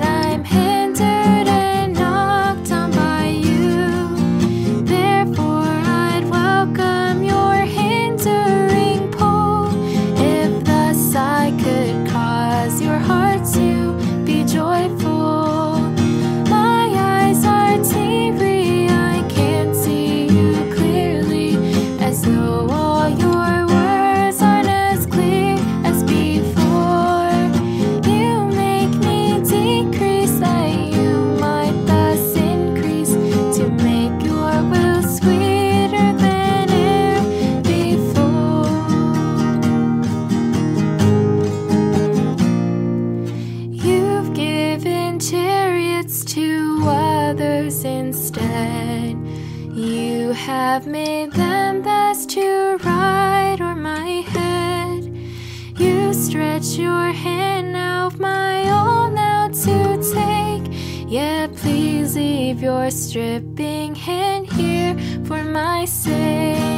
that I others instead. You have made them best to ride o'er my head. You stretch your hand out, my all now to take. Yet please leave your stripping hand here for my sake.